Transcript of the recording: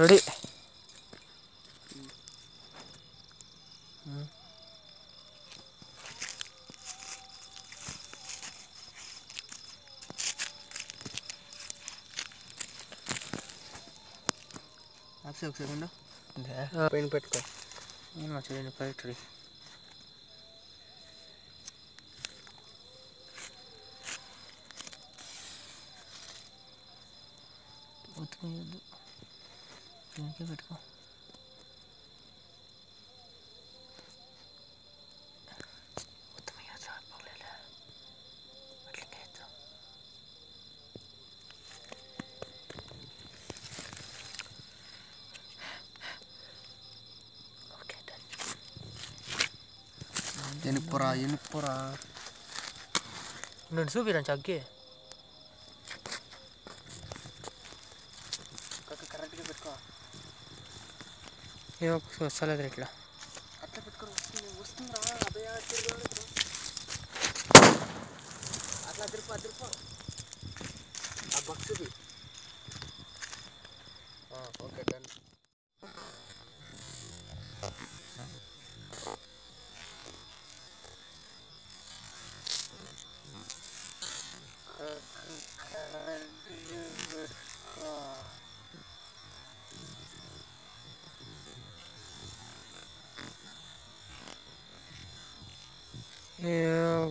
Ready. ఒకసారి ఒకసారి ఉండు పైన పెట్టుకో. నేను మర్చిపోయాను ఫ్యాక్టరీ ఉతుకుని 그냥 해버리고. 어떻게 여자 볼래래 어떻게 해줘. 오케이 됐 얘는 보라 얘는 보라 눈썹이랑 작게 ఏమో వస్తలేదు ఇట్లా. అట్లా పెట్టుకొని వస్తుంది? వస్తుందిరా అభయ అట్లా తిరుపు తిరుపు ఆ బక్స్ది Yeah.